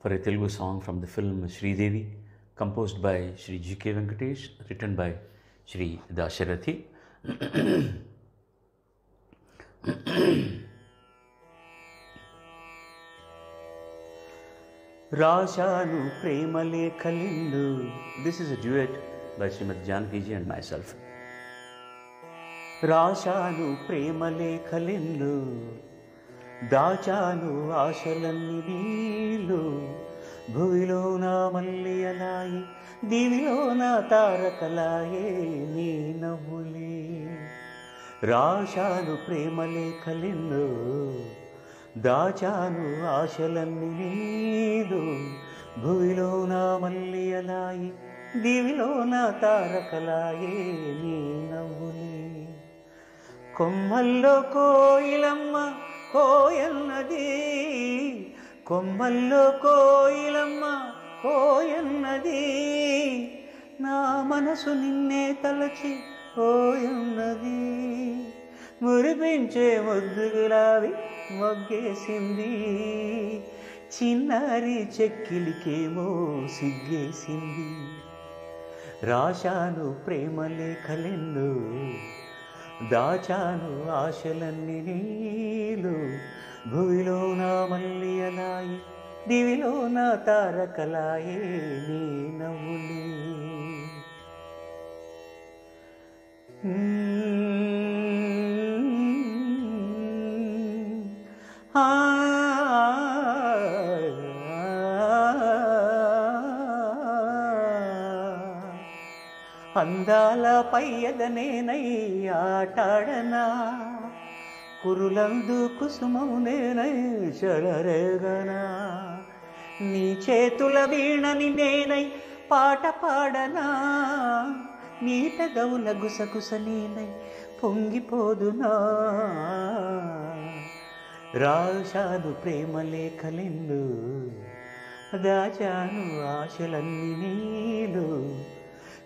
for a Telugu song from the film Sridevi, composed by Sri G.K. Venkatesh, written by Sri Dasharathi. రాశాను ప్రేమ లేఖలిందు this is a duet by Shrimad Janakiji and myself రాశాను ప్రేమ లేఖలిందు దాచాను ఆశలన్నీ నీళ్ళు భూమిలో నా మల్లి అలాయి దీనిలో నా తారకలాయే నీ నవ్వులే. రాశాను ప్రేమ లేఖలిందు దాచాను ఆశలన్నీ నీదు. భూమిలో నా మల్లి అలాయి దివిలో నా తారకలాయే నీ నవ్వులే. కొమ్మల్లో కోయిలమ్మ కోయన్నది కొమ్మల్లో కోయిలమ్మ కోయన్నది నా మనసు నిన్నే తలచి కోయన్నది మురిపించే ముద్దు గులాబీ మొగ్గేసింది. చిన్నారి చెక్కిలికేమో సిగ్గేసింది రాశాను ప్రేమ లేఖలెందు. దాచాను ఆశలన్నీ నీలు. భూమిలో నా మల్లి అలాయి దివిలో నా తారకలాయే నీ నవ్వులే. ఆ అందాల పయ్యదనేనై ఆటాడనా కురులందు కుసుమం నేనై చెలరేగనా? నీ చేతుల వీణని నేనై పాట పాడనా? నీ పెదవుల గుసగుస నేనై పొంగిపోదునా? రాశాను ప్రేమ లేఖలెందు దాచాను ఆశలన్నీ నీలు